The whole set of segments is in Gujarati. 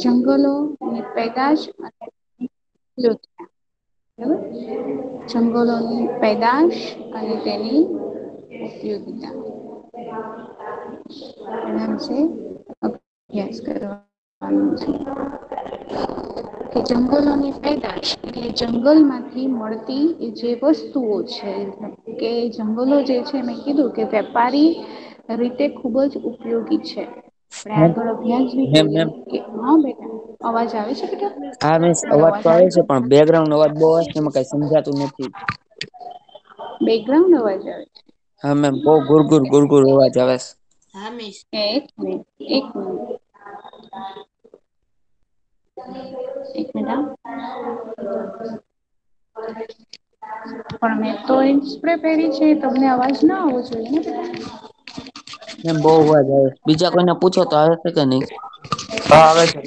જંગલોની પેદાશ અને બરાબર જંગલોની પેદાશ અને તેની ઉપયોગિતા એના વિશે અભ્યાસ કરવાનું છે. કે જંગલોની પેદાશ એટલે જંગલમાંથી મળતી જે વસ્તુઓ છે. કે જંગલો જે છે, મેં કીધું કે વેપારી રીતે ખૂબ જ ઉપયોગી છે. આપણે આગળ અભ્યાસ મેમ કે હા બેટા. અવાજ આવે છે બેટા? હા મિસ અવાજ તો આવે છે છે. પણ બેકગ્રાઉન્ડ અવાજ બહુ આવે છે એમાં કઈ સમજાતું નથી. બેકગ્રાઉન્ડ અવાજ આવે છે. હા મેમ બહુ ગુરગુર ગુરગુર અવાજ આવે છે. એક મિનિટ એક મિનિટ. એક મિનિટ પણ મેં તો એ સ્પ્રે પહેરી છે તમને અવાજ ના આવવો જોઈએ ને એમ બહુ અવાજ આવે બીજા કોઈને પૂછો તો આવે છે કે નહીં? હા આવે છે.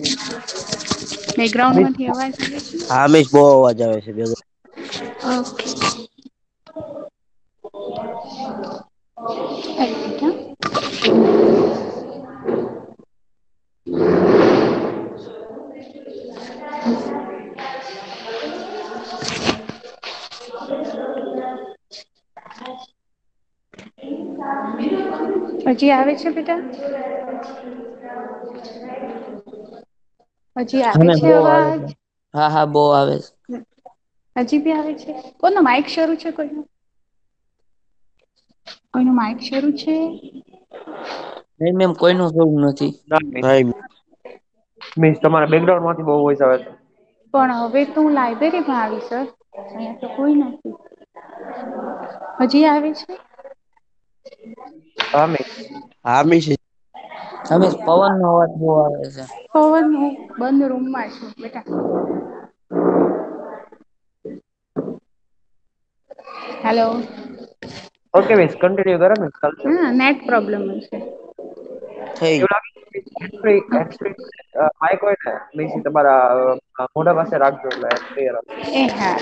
બેકગ્રાઉન્ડમાંથી અવાજ આવે છે? હા મિસ બહુ અવાજ આવે છે. બેગો ઓકે. એક મિનિટ હજી આવે છે બેટા? હજી આવે છે અવાજ? હા હા બહુ આવે છે. હજી બી આવે છે? કોનો માઇક શરૂ છે કોઈ નો કોઈનું માઇક શરૂ છે? નહીં મેમ કોઈ શરૂ નથી. મિસ તમારા બેકગ્રાઉન્ડમાંથી બહુ વોઇસ આવે છે. પણ હવે તો હું લાઈબ્રેરીમાં આવી સર અહીંયા તો કોઈ નથી. હજી આવે છે? હા મિસ. હા મિસ. પવન નો અવાજ બહુ આવે છે. પવન હું બંધ રૂમમાં છું બેટા. હેલો ઓકે મિસ કન્ટિન્યુ કરો મિસ હા નેટ પ્રોબ્લેમ છે. થઈ માઈક હોય ને મિસ તમારા મોઢા પાસે રાખજો એટલે ક્લિયર એ હા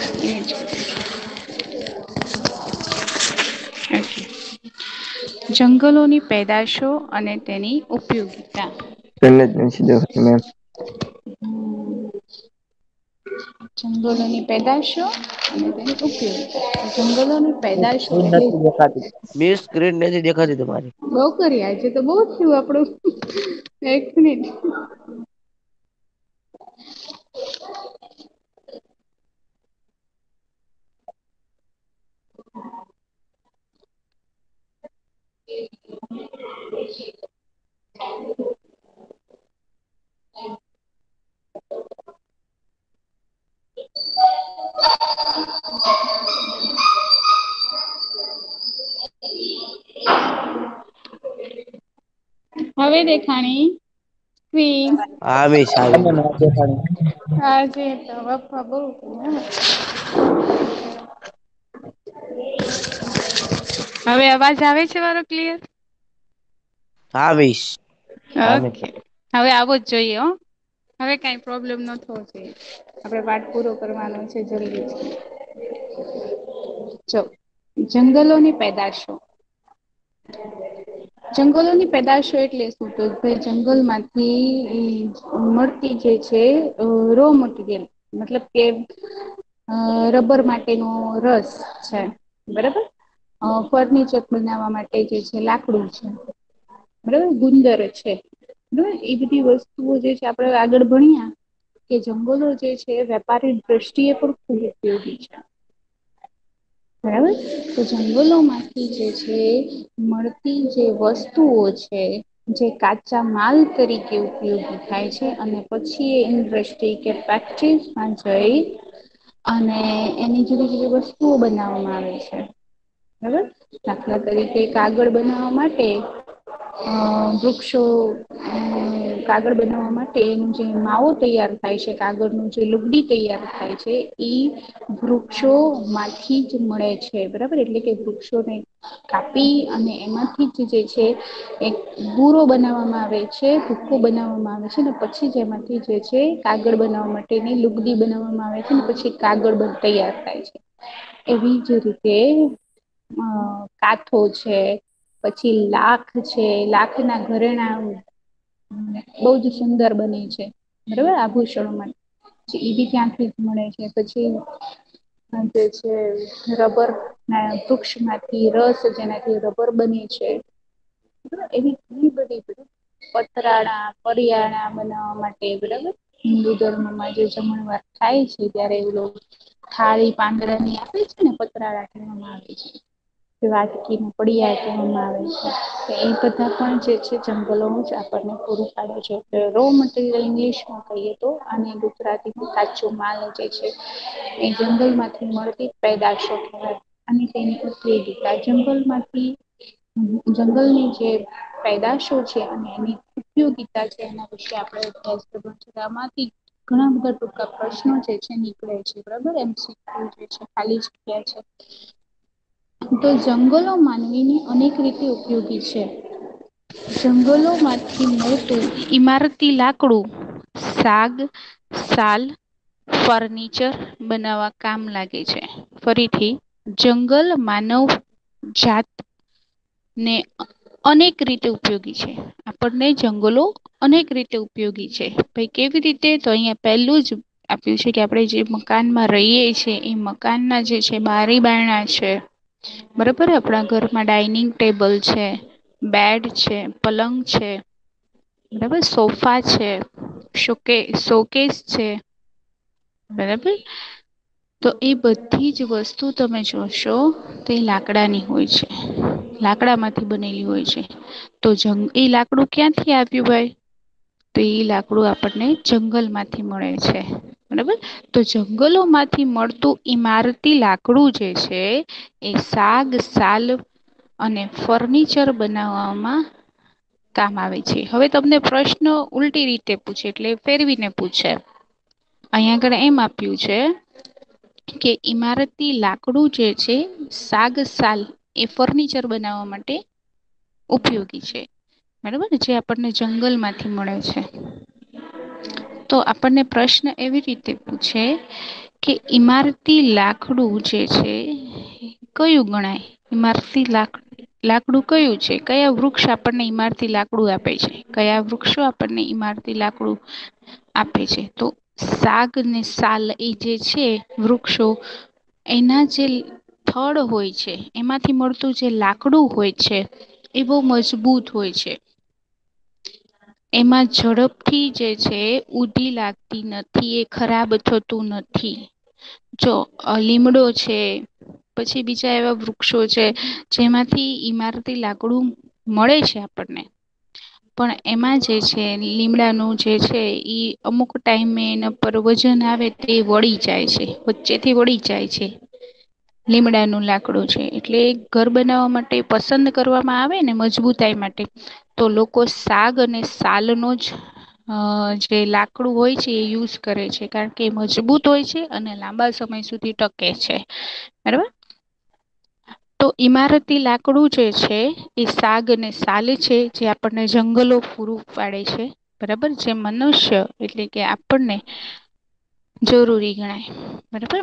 જંગલોની પેદાશો અને તેની ઉપયોગિતા. જંગલોની પેદાશો અને તેની ઉપયોગિતા. જંગલોની પેદાશો બે એટલે નથી દેખાતી. સ્ક્રીન નથી દેખાતી તમારી. બહુ કરી આજે તો બહુ થયું આપણું. એક મિનિટ. હવે દેખાણી ક્વીન હા મિસ હા આવી મેમ દેખાણી હાજ તો બપ્પા બઉ હવે અવાજ આવે છે મારો ક્લિયર મિસ ઓકે હવે આવો જ જોઈએ હો. હવે કઈ પ્રોબ્લેમ ન થવો જોઈએ. આપડે વાત પૂરો કરવાનો છે જલ્દી જો જંગલોની પેદાશો. જંગલોની પેદાશો એટલે શું? તો ભાઈ જંગલમાંથી મળતી જે છે રો મટીરિયલ મતલબ કે રબર માટેનો રસ છે. બરાબર? ફર્નિચર બનાવવા માટે જે છે, લાકડું છે. બરાબર? ગુંદર છે. બરાબર? એ બધી વસ્તુઓ જે છે, આપણે આગળ ભણ્યા કે જંગલો જે છે, વેપારી દ્રષ્ટિએ પણ ખૂબ ઉપયોગી છે. બરાબર? તો જંગલોમાંથી જે છે, મળતી જે વસ્તુઓ છે, જે કાચા માલ તરીકે ઉપયોગી થાય છે અને પછી એ ઇન્ડસ્ટ્રી કે ફેક્ટરીમાં જઈ અને એની જુદી જુદી વસ્તુઓ બનાવવામાં આવે છે. બરાબર? દાખલા તરીકે કાગળ બનાવવા માટે વૃક્ષો કાગળ બનાવવા માટે એનું જે માવો તૈયાર થાય છે, કાગળનું જે લુગડી તૈયાર થાય છે એ વૃક્ષો માંથી જ મળે છે, બરાબર? એટલે કે વૃક્ષોને કાપી અને એમાંથી જ જે છે, એક બૂરો બનાવવામાં આવે છે ભૂક્કો બનાવવામાં આવે છે, ને પછી જેમાંથી જે છે, કાગળ બનાવવા માટેની લુગડી બનાવવામાં આવે છે, ને પછી કાગળ તૈયાર થાય છે. એવી જ રીતે કાથો છે, પછી લાખ છે, લાખના ઘરેણા બહુ જ સુંદર બને છે. બરાબર? આભૂષણો એ બી ત્યાંથી જ મળે છે. પછી જે છે રબર ના વૃક્ષ રસ જેનાથી રબર બને છે. એવી ઘણી બધી પતરાણા પરિયાણા બનાવવા માટે, બરાબર? હિન્દુ ધર્મમાં જે જમણવાર થાય છે, ત્યારે એ લોકો થાળી, પાંદડાની આપે છે ને, પતરાળા કહેવામાં આવે છે. પડિયા કહેવામાં આવે છે. એ બધા પણ જે છે જંગલોનું જ આપણને પૂરું પાડે છે. રો મટીરિયલ ઇંગ્લિશમાં કહીએ તો અને ગુજરાતીમાં કાચો માલ જે છે એ જંગલમાંથી મળતી પેદાશો કહેવાય. અને તેની ઉપયોગીતા જંગલમાંથી જંગલની જે પેદાશો છે અને એની ઉપયોગીતા છે એના વિશે આપણે અભ્યાસમાંથી ઘણા બધા ટૂંકા પ્રશ્નો જે છે નીકળે છે. બરાબર? એમ જે છે ખાલી જગ્યા છે. તો જંગલો માનવીની અનેક રીતે ઉપયોગી છે. જંગલોમાંથી મળતું ઇમારતી લાકડું, સાગ, સાલ, ફર્નિચર બનાવવા કામ લાગે છે. ફરીથી, જંગલ માનવ જાત ને અનેક રીતે ઉપયોગી છે. આપણને જંગલો અનેક રીતે ઉપયોગી છે. ભાઈ, કેવી રીતે? તો અહીંયા પહેલું જ આપ્યું છે કે આપણે જે મકાનમાં રહીએ છીએ, એ મકાનના જે છે, બારી બારણા છે. બરોબર? આપણા ઘરમાં ડાઇનિંગ ટેબલ છે, બેડ છે, પલંગ છે, બરાબર? સોફા છે, શોકે, શોકેસ છે, બરાબર? તો એ બધી જ વસ્તુ તમે જોશો તો એ લાકડાની હોય છે, લાકડામાંથી બનેલી હોય છે. તો જંગ, એ લાકડું ક્યાંથી આવ્યું ભાઈ? તો એ લાકડું આપણને જંગલમાંથી મળે છે. બરાબર? તો જંગલોમાંથી મળતું ઇમારતી લાકડું જે છે, એ સાગ, સાલ અને ફર્નિચર બનાવવામાં કામ આવે છે. હવે તમને પ્રશ્ન ઉલટી રીતે પૂછે, એટલે ફેરવીને પૂછે. અહીંયા આગળ એમ આપ્યું છે કે ઇમારતી લાકડું જે છે, સાગ, સાલ એ ફર્નિચર બનાવવા માટે ઉપયોગી છે. બરાબર? જે આપણને જંગલમાંથી મળે છે. તો આપણને પ્રશ્ન એવી રીતે પૂછે કે ઈમારતી લાકડું જે છે, કયું ગણાય? ઇમારતી લાક, લાકડું કયું છે? કયા વૃક્ષ આપણને ઈમારતી લાકડું આપે છે? કયા વૃક્ષો આપણને ઈમારતી લાકડું આપે છે? તો સાગ ને સાલ એ જે છે, વૃક્ષો, એના જે થડ હોય છે, એમાંથી મળતું જે લાકડું હોય છે, એ બહુ મજબૂત હોય છે. એમાં ઝડપથી જે છે ઉધી લાગતી નથી, એ ખરાબ થતું નથી. જો લીમડો છે, પછી બીજા એવા વૃક્ષો છે, જેમાંથી ઇમારતી લાકડું મળે છે આપણને. પણ એમાં જે છે, લીમડાનું જે છે એ અમુક ટાઈમે એના પર વજન આવે તે વળી જાય છે, વચ્ચેથી વળી જાય છે. લીમડાનું લાકડું છે. એટલે ઘર બનાવવા માટે પસંદ કરવામાં આવે ને મજબૂતાઈ માટે, તો લોકો સાગ અને સાલનો જ જે લાકડું હોય છે એ યુઝ કરે છે. કારણ કે એ મજબૂત હોય છે અને લાંબા સમય સુધી ટકે છે. બરાબર? તો ઇમારતી લાકડું જે છે એ સાગ અને સાલ છે જે આપણને જંગલો પૂરું પાડે છે. બરાબર? જે મનુષ્ય એટલે કે આપણને જરૂરી ગણાય. બરાબર?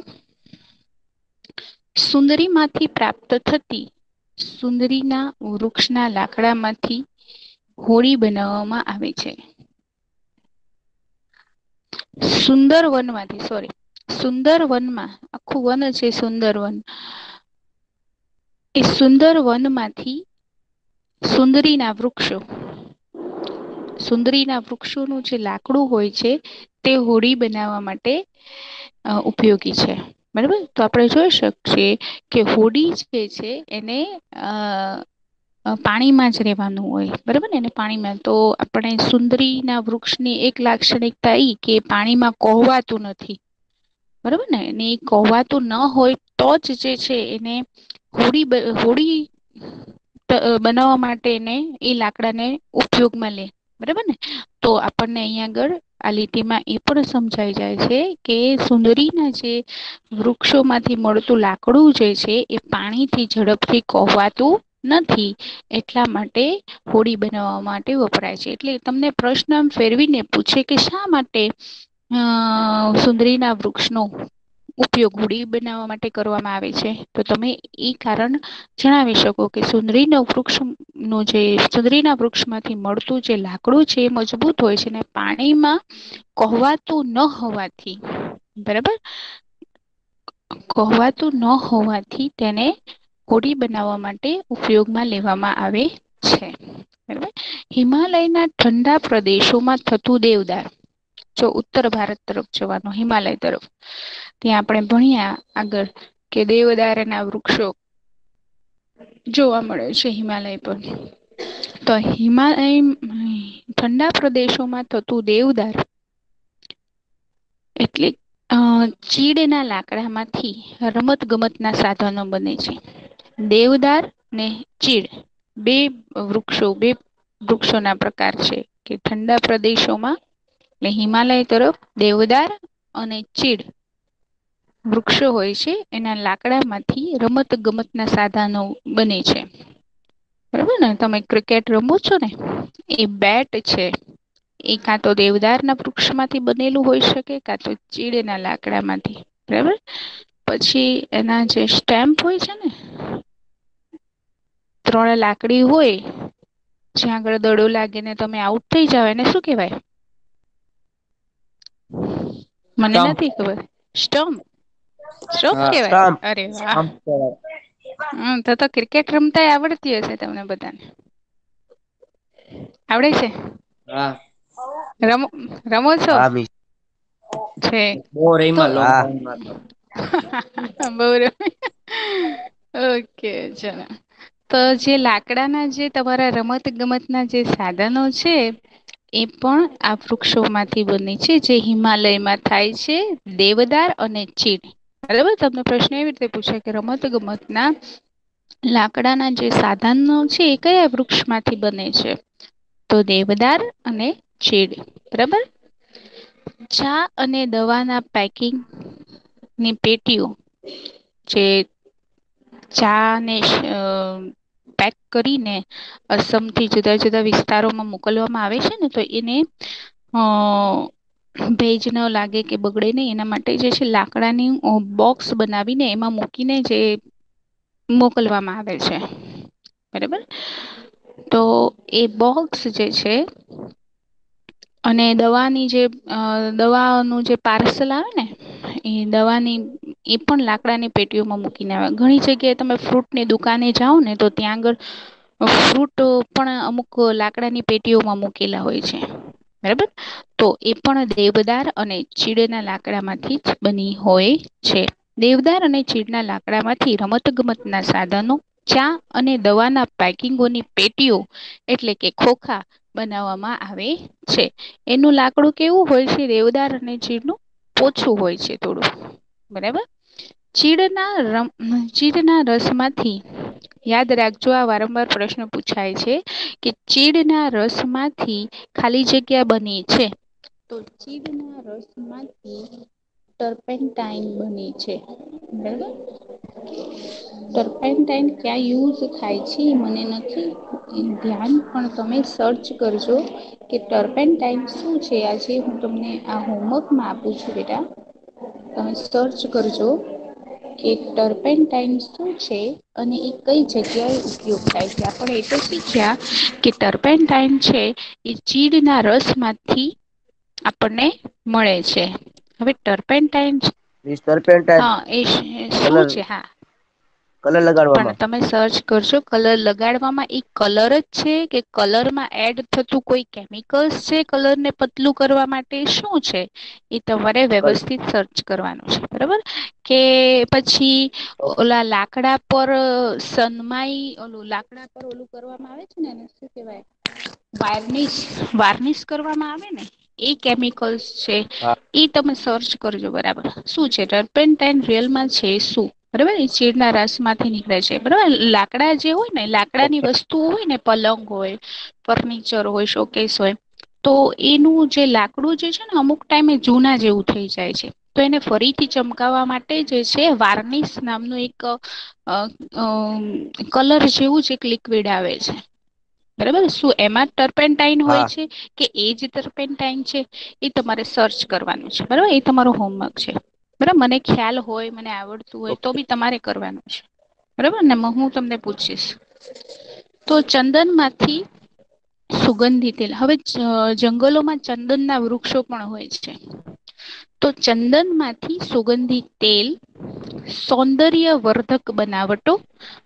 સુંદરી માંથી પ્રાપ્ત થતી સુંદરીના વૃક્ષના લાકડામાંથી હોળી બનાવવામાં આવે છે. સુંદર વનમાંથી સોરી સુંદર વનમાં, આખું વન છે સુંદર વન. એ સુંદર વનમાંથી સુંદરીના વૃક્ષો, સુંદરીના વૃક્ષોનું જે લાકડું હોય છે તે હોળી બનાવવા માટે ઉપયોગી છે. બરાબર? તો આપણે જોઈ શકીએ કે હોડી જે છે એને પાણીમાં જ રહેવાનું હોય. બરાબર ને? પાણીમાં. તો આપણે સુંદરીના વૃક્ષની એક લાક્ષણિકતા ઈ કે પાણીમાં કોહવાતું નથી. બરાબર ને? એ કોહવાતું ન હોય તો જ જે છે એને હોડી હોડી બનાવવા માટેને એ લાકડાને ઉપયોગમાં લે. બરાબર ને? તો આપણને અહીંયા આગળ આ લીટીમાં એ પણ સમજાઈ જાય છે કે સુંદરીના જે વૃક્ષોમાંથી મળતું લાકડું જે છે એ પાણીથી ઝડપથી કોહવાતું નથી, એટલા માટે હોડી બનાવવા માટે વપરાય છે. એટલે તમને પ્રશ્ન ફેરવીને પૂછે કે શા માટે સુંદરીના વૃક્ષનો ઉપયોગ હુડી બનાવવા માટે કરવામાં આવે છે. તો તમે એ કારણ જણાવી શકો કે સુંદરીનો ન વૃક્ષનું જે સુંદરીના વૃક્ષમાંથી મળતું જે લાકડું છે એ મજબૂત હોય છે અને પાણીમાં કહવાતું ન હોવાથી, બરાબર? કહવાતું ન હોવાથી તેને હોડી બનાવવા માટે ઉપયોગમાં લેવામાં આવે છે. બરાબર? હિમાલયના ઠંડા પ્રદેશોમાં થતું દેવદાર, જો ઉત્તર ભારત તરફ જવાનું, હિમાલય તરફ. ત્યાં આપણે ભણ્યા આગળ કે દેવદારના વૃક્ષો જોવા મળે છે હિમાલય પર. તો હિમાલય, ઠંડા પ્રદેશોમાં થતું દેવદાર. એટલે ચીડના લાકડામાંથી રમત ગમતના સાધનો બને છે. દેવદાર ને ચીડ, બે વૃક્ષો, બે વૃક્ષોના પ્રકાર છે કે ઠંડા પ્રદેશોમાં એટલે હિમાલય તરફ દેવદાર અને ચીડ. વૃક્ષો હોય છે એના લાકડામાંથી રમત ગમતના સાધનો બને છે. બરાબર ને? તમે ક્રિકેટ રમો છો ને એ બેટ છે. એ કાં તો દેવદાર ના વૃક્ષ બનેલું હોય શકે કાં તો ચીડેના લાકડામાંથી. બરાબર? પછી એના જે સ્ટેમ્પ હોય છે ને ત્રણ લાકડી હોય જ્યાં આગળ દડો લાગે ને તમે આઉટ થઈ જાવ એને શું કહેવાય? મને નથી ખબર. સ્ટમ્પ સ્ટમ્પ કહેવાય? અરે વાહ. તો તો ક્રિકેટ રમતા આવડતી હશે તમને બધાને? આવડે છે? હા. રમો રમો છો છે. બહુ રમ્યા ઓકે ચલો. તો જે લાકડાના જે તમારા રમત ગમતના જે સાધનો છે એ પણ આ વૃક્ષોમાંથી બને છે જે હિમાલયમાં થાય છે દેવદાર અને ચીડ. બરાબર? તમને પ્રશ્ન એવી રીતે પૂછે કે રમત ગમતના લાકડાના જે સાધનો છે, એ કયા વૃક્ષમાંથી બને છે? તો દેવદાર અને ચીડ. બરાબર? ચા અને દવાના પેકિંગની પેટીઓ જે ચા ને પેક કરીને અસમથી જુદા જુદા વિસ્તારોમાં મોકલવામાં આવે છે ને, તો એને ભેજ ન લાગે કે બગડે નહીં, એના માટે જે છે લાકડાની બોક્સ બનાવીને એમાં મૂકીને જે મોકલવામાં આવે છે. બરાબર? તો એ બોક્સ જે છે અને દવાની જે દવાનું જે પાર્સલ આવે ને, એ દવાની, એ પણ લાકડાની પેટીઓમાં મૂકીને આવે. ઘણી જગ્યાએ તમે ફ્રૂટની દુકાને જાઓ ને તો ત્યાં આગળ ફ્રૂટ પણ અમુક લાકડાની પેટીઓમાં મૂકેલા હોય છે. બરાબર? તો એ પણ દેવદાર અને ચીડના લાકડામાંથી જ બની હોય છે. દેવદાર અને ચીડના લાકડામાંથી રમતગમતના સાધનો, ચા અને દવાના પેકિંગોની પેટીઓ એટલે કે ખોખા બનાવવામાં આવે છે. એનું લાકડું કેવું હોય છે દેવદાર અને ચીડનું? ઓછું હોય છે થોડું. બરાબર? ચીડના ચીડના રસમાંથી યાદ રાખજો, આ વારંવાર પ્રશ્ન પૂછાય છે કે ચીડના રસમાંથી ખાલી જગ્યા બની છે. તો ચીડના રસમાંથી ટર્પેન્ટાઇન બને છે. બરાબર? ટર્પેન્ટાઇન ક્યાં યુઝ થાય છે મને નથી. ધ્યાન પણ તમે સર્ચ કરજો કે ટર્પેન્ટાઇન શું છે. આજે હું તમને આ હોમવર્કમાં આપું છું બેટા. તમે સર્ચ કરજો. કે ટર્પેન્ટાઇન શું છે અને એ કઈ જગ્યાએ ઉપયોગ થાય છે? આપણે એ તો શીખ્યા કે ટર્પેન્ટાઇન છે એ ચીડના રસમાંથી આપણને મળે છે. હવે ટર્પેન્ટાઇન હા એ શું છે? હા. પણ લગાડવામાં? તમે સર્ચ કરશો કલર લગાડવામાં એ કલર જ છે કે કલરમાં એડ થતું કોઈ કેમિકલ્સ છે કલરને પતલું કરવા માટે? શું છે? એ તમારે વ્યવસ્થિત સર્ચ કરવાનું છે બરાબર? કે પછી ઓલા લાકડા પર સનમાઈ ઓલું લાકડા પર ઓલું કરવામાં આવે છે ને શું કહેવાય? વાર્નિશ વાર્નિશ કરવામાં આવે ને? એ કેમિકલ્સ છે. એ તમે સર્ચ કરજો બરાબર. શું છે? ટર્પેન્ટાઇન રિયલમાં છે શું? બરાબર? ચીડના રસમાંથી નીકળે છે બરાબર? લાકડા જે હોય ને લાકડાની વસ્તુ હોય ને પલંગ હોય ફર્નિચર હોય શોકેસ હોય તો એનું જે લાકડું જે છે ને અમુક ટાઈમે જૂના જેવું થઈ જાય છે. તો એને ફરીથી ચમકાવવા માટે જે છે વાર્નિશ નામનું એક કલર જેવું જ એક લિક્વિડ આવે છે. બરાબર? શું એમાં ટર્પેન્ટાઇન હોય છે કે એ જ ટર્પેન્ટાઇન છે? એ તમારે સર્ચ કરવાનું છે. બરાબર? એ તમારું હોમવર્ક છે. બરાબર? મને ખ્યાલ હોય મને આવડતું હોય તો બી તમારે કરવાનું છે. બરાબર ને? હું તમને પૂછીશ. તો ચંદનમાંથી સુગંધી તેલ. હવે જંગલોમાં ચંદનના વૃક્ષો પણ હોય છે. તો ચંદનમાંથી સુગંધિત તેલ સૌંદર્ય વર્ધક બનાવટો.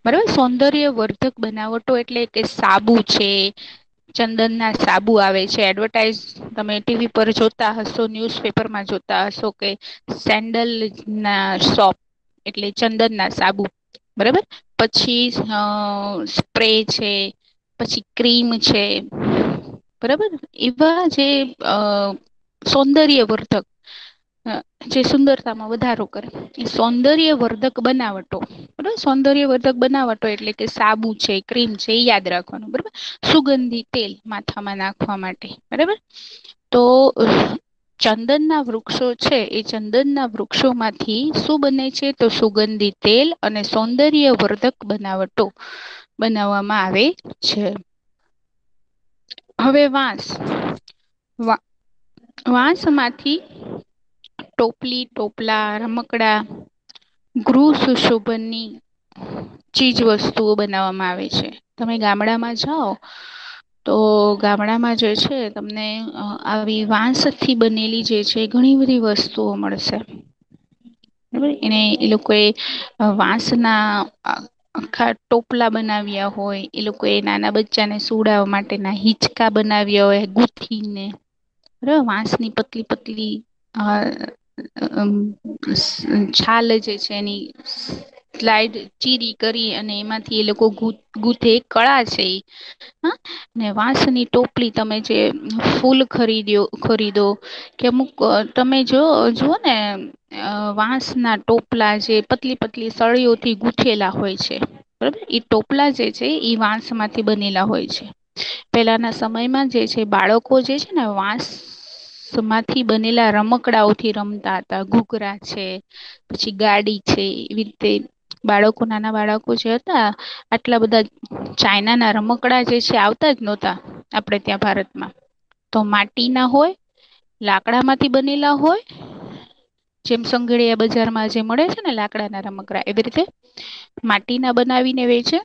બરાબર? સૌંદર્ય વર્ધક બનાવટો એટલે કે સાબુ છે ચંદન ના સાબુ આવે છે. એડવર્ટાઈઝ તમે ટીવી પર જોતા હશો ન્યૂઝપેપરમાં જોતા હશો કે સેન્ડલના શોપ એટલે ચંદનના સાબુ. બરાબર? પછી સ્પ્રે છે, પછી ક્રીમ છે. બરાબર? એવા જે સૌંદર્યવર્ધક જે સુંદરતામાં વધારો કરે. એ સૌંદર્યવર્ધક બનાવટો, બરોબર? સૌંદર્યવર્ધક બનાવટો એટલે કે સાબુ છે, ક્રીમ છે, એ યાદ રાખવાનું, બરોબર? સુગંધી તેલ માથામાં નાખવા માટે, બરાબર? તો ચંદનના વૃક્ષો છે, એ ચંદનના વૃક્ષોમાંથી શું બને છે? તો સુગંધી તેલ અને સૌંદર્ય વર્ધક બનાવટો બનાવવામાં આવે છે. હવે વાંસ. વાંસમાંથી ટોપલી, ટોપલા, રમકડા, ગૃહ સુશોભનની ચીજ વસ્તુઓ બનાવવામાં આવે છે. તમે ગામડામાં જાઓ તો ગામડામાં જે છે, તમને આવી વાંસથી બનેલી જે છે, ઘણી બધી વસ્તુઓ મળશે. બરાબર? એને એ લોકોએ વાંસના આખા ટોપલા બનાવ્યા હોય, એ લોકોએ નાના બચ્ચાને સુડાવવા માટેના હિંચકા બનાવ્યા હોય, ગુથીને. બરાબર? વાંસની પતલી પતલી છાલ જે છે એની સ્લાઇડ ચીરી કરી અને એમાંથી એ લોકો ગૂંથે કળા છે એ હા? ને વાંસની ટોપલી તમે જે ફૂલ ખરીદ્યો, ખરીદો કે અમુક તમે જો, જુઓ ને વાંસના ટોપલા જે પતલી પતલી સળીઓથી ગૂંથેલા હોય છે. બરાબર? એ ટોપલા જે છે એ વાંસમાંથી બનેલા હોય છે. પહેલાના સમયમાં જે છે બાળકો જે છે ને વાંસ માંથી બનેલા રમકડાઓથી રમતા હતા. ઘૂઘરા છે, પછી ગાડી છે, એવી રીતે બાળકો, નાના બાળકો જે હતા, આટલા બધા ચાઈના ના રમકડા જે છે, આવતા જ નહોતા આપણે ત્યાં ભારતમાં. તો માટીના હોય, લાકડામાંથી બનેલા હોય, જેમ સંગળિયા બજારમાં જે મળે છે ને, લાકડાના રમકડા, એવી રીતે માટીના બનાવીને વેચે,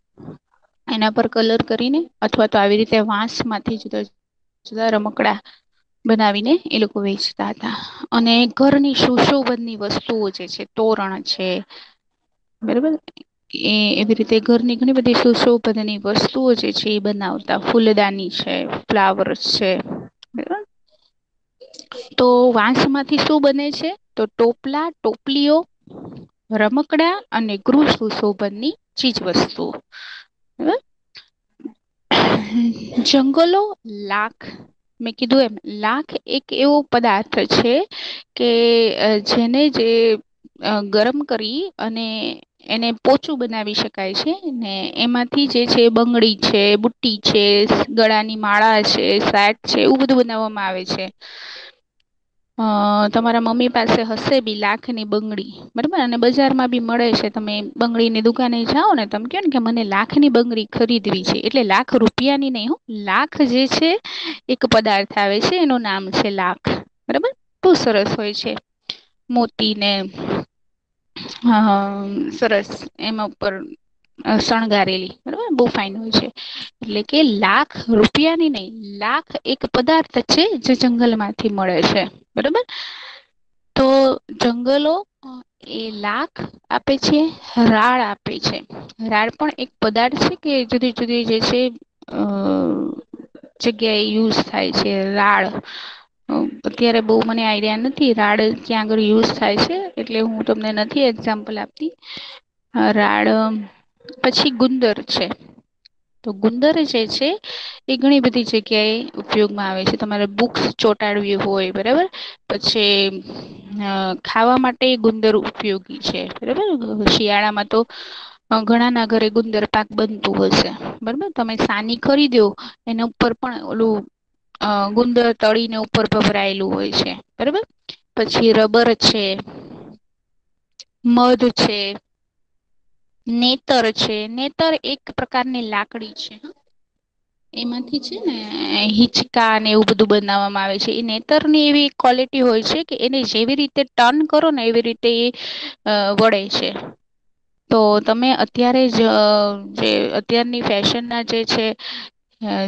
એના પર કલર કરીને, અથવા તો આવી રીતે વાંસમાંથી જુદા જુદા રમકડા બનાવીને એ લોકો વેચતા હતા. અને ઘરની સુશોભનની વસ્તુઓ જે છે, તોરણ છે, બરાબર? એ એવી રીતે ઘરની ઘણી બધી સુશોભનની વસ્તુઓ જે છે એ બનાવતા. ફૂલદાની છે, ફ્લાવર્સ છે, બરાબર? તો વાંસમાંથી શું બને છે? તો ટોપલા, ટોપલીઓ, રમકડા અને ગૃહ સુશોભનની ચીજ વસ્તુઓ. જંગલો, લાખ મેં કીધું એમ, લાખ એક એવો પદાર્થ છે કે જેને જે ગરમ કરી અને એને પોચું બનાવી શકાય છે ને એમાંથી જે છે બંગડી છે, બુટ્ટી છે, ગળાની માળા છે સેટ છે, એવું બધું બનાવવામાં આવે છે. તમારા મમ્મી પાસે હશે બી લાખની બંગડી. બરાબર? અને બજારમાં બી મળે છે. તમે બંગડીની દુકાને જાઓ ને તમે કહો ને કે મને લાખની બંગડી ખરીદવી છે. એટલે લાખ રૂપિયાની નહીં હો. લાખ જે છે, એક પદાર્થ આવે છે, એનું નામ છે લાખ. બરાબર? બહુ સરસ હોય છે. મોતીને ને સરસ. એમાં ઉપર શણગારેલી. બરોબર? બહુ ફાઇન હોય છે. એટલે કે લાખ રૂપિયાની નહીં, લાખ એક પદાર્થ છે જે જંગલમાંથી મળે છે. બરોબર? તો જંગલો એ લાખ આપે છે, રાળ આપે છે. રાળ પણ એક પદાર્થ છે કે જુદી જુદી જે છે જગ્યાએ યુઝ થાય છે, રાળ. અત્યારે બહુ મને આઈડિયા નથી રાડ ક્યાં આગળ યુઝ થાય છે, એટલે હું તમને નથી એક્ઝામ્પલ આપતી. રાળ પછી ગુંદર છે. તો ગુંદર જે છે, એ ઘણી બધી જગ્યાએ ઉપયોગમાં આવે છે. તમારે બુક્સ ચોટાડવી હોય, બરાબર? પછી ખાવા માટે ગુંદર ઉપયોગી છે, બરાબર? શિયાળામાં તો ઘણાના ઘરે ગુંદર પાક બનતું હશે, બરાબર? તમે સાની ખરીદો એના ઉપર પણ ઓલું ગુંદર તળીને ઉપર ભભરાયેલું હોય છે, બરાબર? પછી રબર છે, મધ છે નેતર છે નેતર એક પ્રકારની લાકડી છે એમાંથી છે ને હિચકા ને એવું બધું બનાવવામાં આવે છે એ નેતરની એવી ક્વોલિટી હોય છે કે એને જેવી રીતે ટર્ન કરો ને એવી રીતે એ વળે છે. તો તમે અત્યારે જ જે અત્યારની ફેશનના જે છે.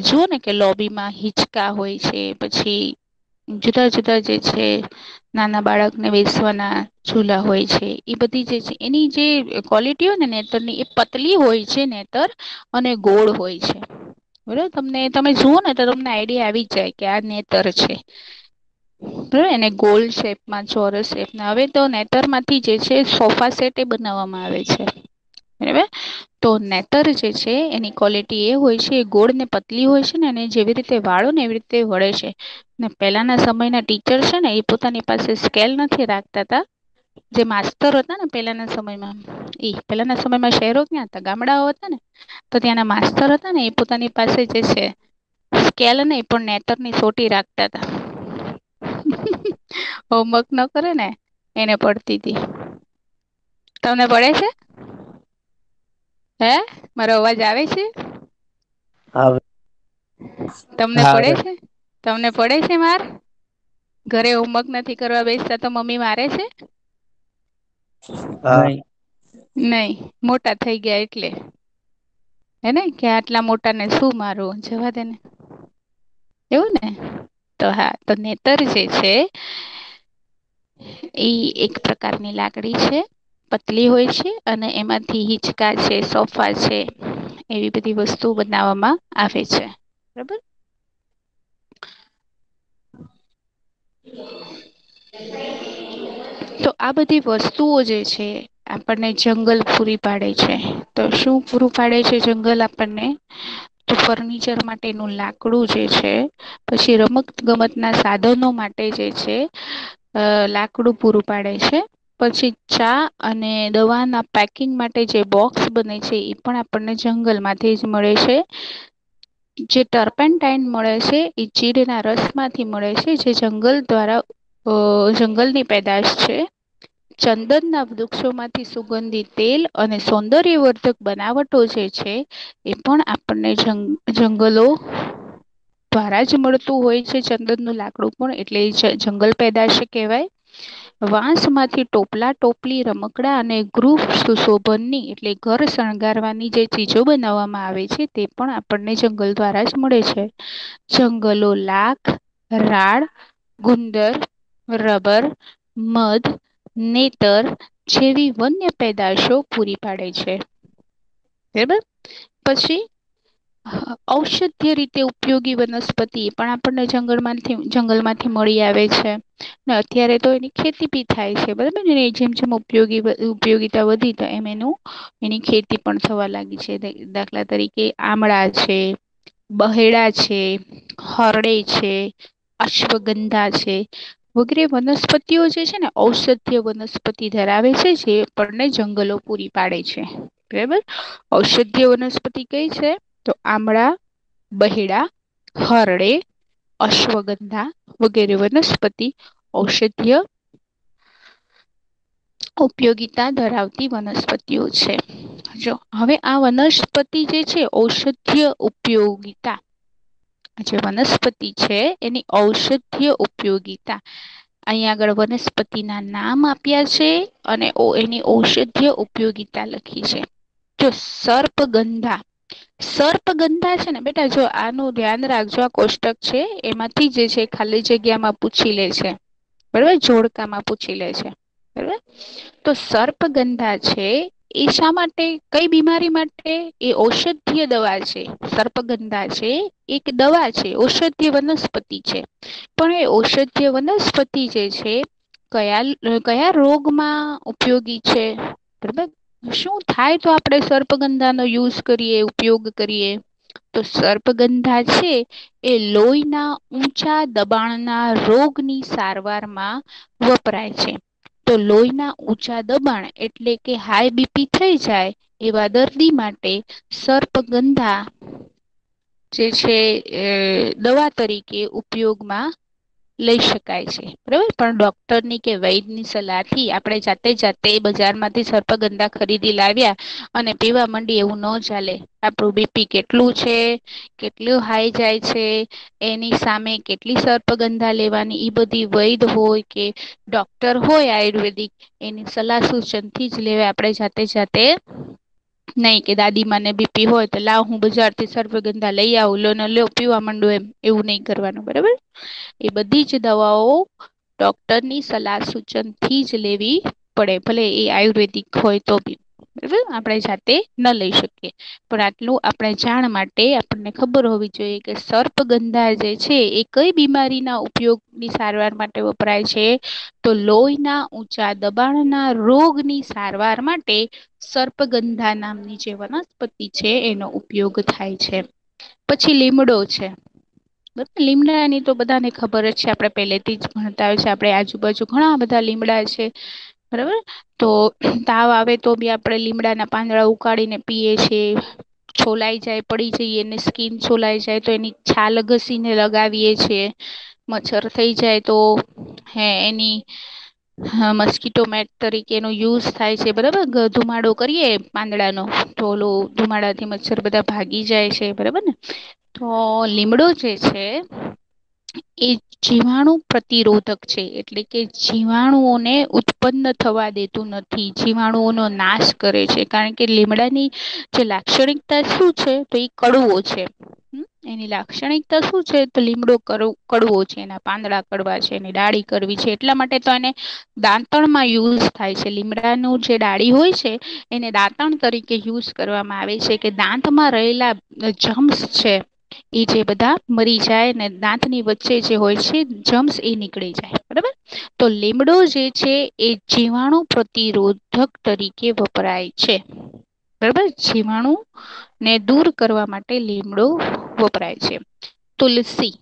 જુઓ ને કે લોબીમાં હિચકા હોય છે, પછી જુદા જુદા જે છે નાના બાળકને બેસવાના ચૂલા હોય છે, એ બધી જે છે, એની જે ક્વોલિટી હોય ને નેતરની, એ પતલી હોય છે નેતર અને ગોળ હોય છે. બરોબર? તમને, તમે જુઓ ને તો તમને આઈડિયા આવી જાય કે આ નેતર છે. એને ગોલ શેપમાં ચોરસ શેપ હવે તો નેતરમાંથી જે છે સોફા સેટ એ બનાવવામાં આવે છે. બરાબર? તો નેતર જે છે, એની ક્વોલિટી એ હોય છે ગોળ ને પતલી હોય છે ને અને જેવી રીતે વાળો ને એવી રીતે વળે છે. ને પહેલાના સમયના ટીચર છે ને એ પોતાની પાસે સ્કેલ નથી રાખતા તા જે માસ્તર હતા ને પહેલાના સમયમાં એ પહેલાના સમયમાં શહેરો ક્યાં હતા ગામડાઓ હતા ને તો ત્યાંના માસ્તર હતા ને એ પોતાની પાસે જે છે સ્કેલ નહીં પણ નેતરની સોટી રાખતા હતા. હોમવર્ક ન કરે ને, એને પડતી હતી. તમને પડે છે હે? મારો અવાજ આવે છે. આવે. તમને પડે છે? તમને પડે છે માર? ઘરે હોમવર્ક નથી કરવા બેસતા તો મમ્મી મારે છે. હા. નહીં મોટા થઈ ગયા એટલે. હેને કે આટલા મોટા ને શું મારવું? જવા દેને એવું ને? તો હા તો નેતર જે છે. એ એક પ્રકારની લાકડી છે. પતલી હોય છે અને એમાંથી હિચકા છે, સોફા છે. એવી બધી વસ્તુ બનાવવામાં આવે છે બરાબર તો આ બધી વસ્તુઓ જે છે. આપણને જંગલ પૂરી પાડે છે તો શું પૂરું પાડે છે જંગલ આપણને તો ફર્નિચર માટેનું લાકડું જે છે, પછી રમત ગમતના સાધનો માટે જે છે લાકડું પૂરું પાડે છે. પછી ચા અને દવાના પેકિંગ માટે જે બોક્સ બને છે એ પણ આપણને જંગલમાંથી જ મળે છે. જે ટર્પેન્ટાઇન મળે છે એ ચીડના રસમાંથી મળે છે, જે જંગલ દ્વારા જંગલની પેદાશ છે. ચંદનના વૃક્ષોમાંથી સુગંધી તેલ અને સૌંદર્યવર્ધક બનાવટો જે છે. એ પણ આપણને જંગલો દ્વારા જ મળતું હોય છે ચંદનનું લાકડું પણ એટલે જંગલ પેદાશ કહેવાય વાંસમાંથી ટોપલા ટોપલી રમકડા અને ગૃહ સુશોભનની એટલે ઘર શણગારવાની જે ચીજો બનાવવામાં આવે છે તે પણ આપણને જંગલ દ્વારા જ મળે છે. જંગલો લાખ રાળ ગુંદર, રબર, મધ, નેતર જેવી વન્ય પેદાશો પૂરી પાડે છે. બરાબર પછી ઔષધ્ય રીતે ઉપયોગી વનસ્પતિ પણ આપણને જંગલમાંથી જંગલમાંથી મળી આવે છે. ને અત્યારે તો એની ખેતી બી થાય છે, બરાબર ને જેમ જેમ ઉપયોગી ઉપયોગીતા વધી, તો એમ એનું, એની ખેતી પણ થવા લાગી છે દાખલા તરીકે આમળા છે. બહેડા છે, હરડે છે, અશ્વગંધા છે. વગેરે વનસ્પતિઓ જે છે ને ઔષધીય વનસ્પતિ ધરાવે છે, જે આપણને જંગલો પૂરી પાડે છે બરાબર ઔષધીય વનસ્પતિ કઈ છે તો આમળા, બહેડા, હરડે, અશ્વગંધા વગેરે વનસ્પતિ ઔષધીય ઉપયોગિતા ધરાવતી વનસ્પતિઓ છે. જો હવે આ વનસ્પતિ જે છે ઔષધીય ઉપયોગિતા જે વનસ્પતિ છે એની ઔષધીય ઉપયોગિતા, અહીંયા આગળ વનસ્પતિના નામ આપ્યા છે અને એની ઔષધીય ઉપયોગીતા લખી છે જો સર્પગંધા સર્પગંધા છે ને, બેટા, જો આનું ધ્યાન રાખજો, આ કોષ્ટક છે, એમાંથી જે છે ખાલી જગ્યામાં પૂછી લે છે. બરાબર? જોડકામાં પૂછી લે છે. બરાબર? તો સર્પગંધા છે, એ શા માટે, કઈ બીમારી માટે? એ ઔષધીય દવા છે. સર્પગંધા છે, એક દવા છે, ઔષધીય વનસ્પતિ છે. પણ એ ઔષધીય વનસ્પતિ જે છે, કયા કયા રોગમાં ઉપયોગી છે? બરોબર? શું થાય તો આપણે સર્પગંધાનો યુઝ કરીએ, ઉપયોગ કરીએ? તો સર્પગંધા છે એ લોહીના ઊંચા દબાણના રોગની સારવારમાં વપરાય છે. તો લોહીના ઊંચા દબાણ એટલે કે હાઈ બીપી થઈ જાય એવા દર્દી માટે સર્પગંધા જે છે દવા તરીકે ઉપયોગમાં લઈ શકાય છે. બરાબર? પણ ડોક્ટરની કે વૈદની સલાહથી આપણે જાતે જાતે બજારમાંથી સર્પગંધા ખરીદી લાવ્યા અને પીવા માંડી એવું ન ચાલે. આપણું બીપી કેટલું છે, કેટલું હાઈ જાય છે, એની સામે કેટલી સર્પગંધા લેવાની એ બધી વૈદ હોય કે ડોક્ટર હોય આયુર્વેદિક, એની સલાહ સૂચનથી જ લેવા. આપણે જાતે જાતે નહીં કે દાદી મને બીપી હોય તો લાવ હું બજારથી સર્વગંધા લઈ આવું, લો ને લો, પીવા માંડું એમ. એવું નહીં કરવાનું, બરાબર? એ બધી જ દવાઓ ડોક્ટરની સલાહ સૂચનથી જ લેવી પડે. ભલે એ આયુર્વેદિક હોય તો બી. બરાબર? આપણે જાતે ન લઈ શકીએ. પણ આટલું આપણે જાણ માટે આપણને ખબર હોવી જોઈએ કે સર્પગંધા જે છે, એ કઈ બીમારીના ઉપયોગની સારવાર માટે વપરાય છે? તો લોહીના ઊંચા દબાણના રોગની સારવાર માટે સર્પગંધા નામની જે વનસ્પતિ છે, એનો ઉપયોગ થાય છે. પછી લીમડો છે. લીમડાની તો બધાને ખબર જ છે. આપણે પહેલેથી જ ભણતા હોય છે. આપણે આજુબાજુ ઘણા બધા લીમડા છે. બરાબર? તો તાવ આવે તો બી આપણે લીમડાના પાંદડા ઉકાળીને પીએ છીએ. છોલાઈ જાય, પડી જઈએ ને સ્કીન છોલાઈ જાય તો એની છાલ ઘસીને લગાવીએ છીએ. મચ્છર થઈ જાય તો હે, એની મસ્કીટો મેટ તરીકે એનો યુઝ થાય છે. બરાબર? ધુમાડો કરીએ પાંદડાનો તો ઓલો ધુમાડાથી મચ્છર બધા ભાગી જાય છે. બરાબર ને? તો લીમડો જે છે, એ જીવાણુ પ્રતિરોધક છે, એટલે કે જીવાણુઓને ઉત્પન્ન થવા દેતું નથી, જીવાણુઓનો નાશ કરે છે. કારણ કે લીમડાની જે લાક્ષણિકતા શું છે, તો એ કડવો છે. એની લાક્ષણિકતા શું છે, તો લીમડો કડવો છે, એના પાંદડા કડવા છે, એની ડાળી કરવી છે, એટલા માટે તો એને દાંતણમાં યુઝ થાય છે. લીમડાનું જે ડાળી હોય છે, એને દાંતણ તરીકે યુઝ કરવામાં આવે છે કે દાંતમાં રહેલા જમ્સ છે એ જે બધા મરી જાય ને દાંતની વચ્ચે જે હોય છે, જમ્સ એ નીકળી જાય, બરાબર? તો લીમડો જે છે, એ જીવાણુ પ્રતિરોધક તરીકે વપરાય છે, બરાબર? જીવાણુ ને દૂર કરવા માટે લીમડો વપરાય છે. તુલસી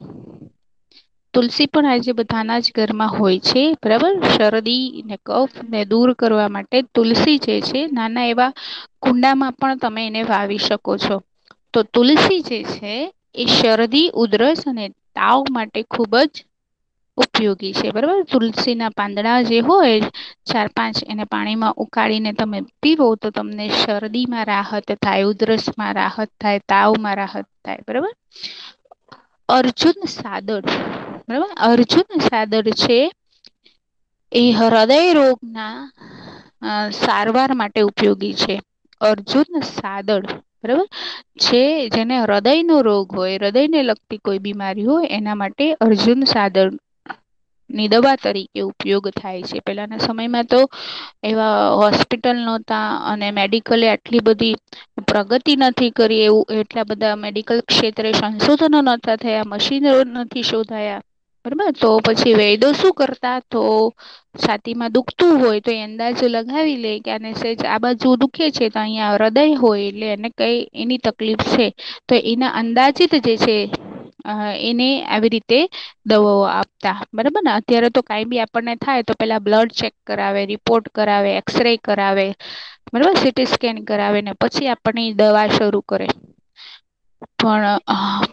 તુલસી પણ આજે બધાના જ ઘરમાં હોય છે, બરાબર? શરદી ને કફ ને દૂર કરવા માટે તુલસી જે છે, નાના એવા કુંડામાં પણ તમે એને વાવી શકો છો. તો તુલસી જે છે એ શરદી, ઉધરસ અને તાવ માટે ખૂબ જ ઉપયોગી છે, બરાબર? તુલસીના પાંદડા જે હોય, ચાર પાંચ એને પાણીમાં ઉકાળીને તમે પીવો તો તમને શરદીમાં રાહત થાય, ઉધરસમાં રાહત થાય, તાવમાં રાહત થાય, બરાબર? અર્જુન સાદડ બરાબર? અર્જુન સાદડ છે એ હૃદય રોગના સારવાર માટે ઉપયોગી છે. અર્જુન સાદડ બરાબર? છે જેને હૃદયનો રોગ હોય, હૃદયને લગતી કોઈ બીમારી હોય, એના માટે અર્જુન સાદરની દવા તરીકે ઉપયોગ થાય છે. પહેલાના સમયમાં તો એવા હોસ્પિટલ નહોતા અને મેડિકલે આટલી બધી પ્રગતિ નથી કરી એવું, એટલા બધા મેડિકલ ક્ષેત્રે સંશોધનો નહોતા થયા, મશીનો નથી શોધાયા. બરાબર? તો પછી વૈદો શું કરતા? તો છાતીમાં દુખતું હોય તો એ અંદાજો લગાવી લે કે આને સેજ આ બાજુ દુખે છે તો અહીંયા હૃદય હોય એટલે એને કઈ એની તકલીફ છે. તો એના અંદાજીત જે છે એને આવી રીતે દવાઓ આપતા. બરાબર ને? અત્યારે તો કાંઈ બી આપણને થાય તો પહેલાં બ્લડ ચેક કરાવે, રિપોર્ટ કરાવે, એક્સરે કરાવે. બરાબર? સીટી સ્કેન કરાવે ને પછી આપણને દવા શરૂ કરે. પણ